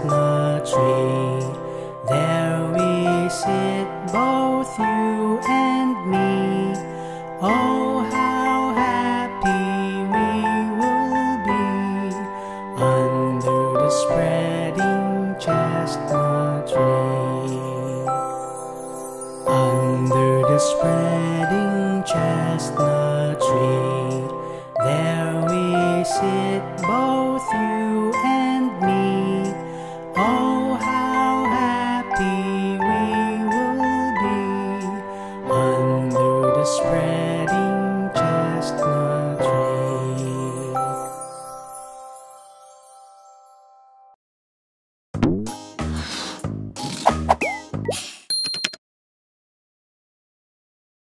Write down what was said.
chestnut tree. There we sit, both you and me. Oh, how happy we will be under the spreading chestnut tree. Under the spreading chestnut tree, there we sit, both you